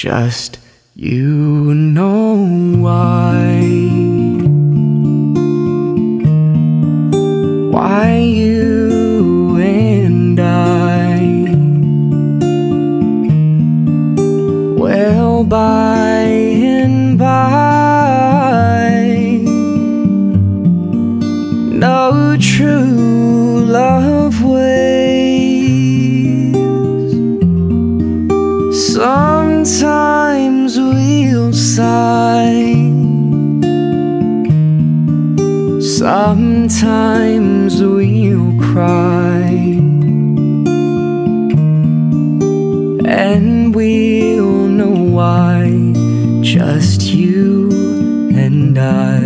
just you know why. Why you and I? Well, by and by, no true love Sometimes we'll sigh. Sometimes we'll cry. And we'll know why. Just you and I.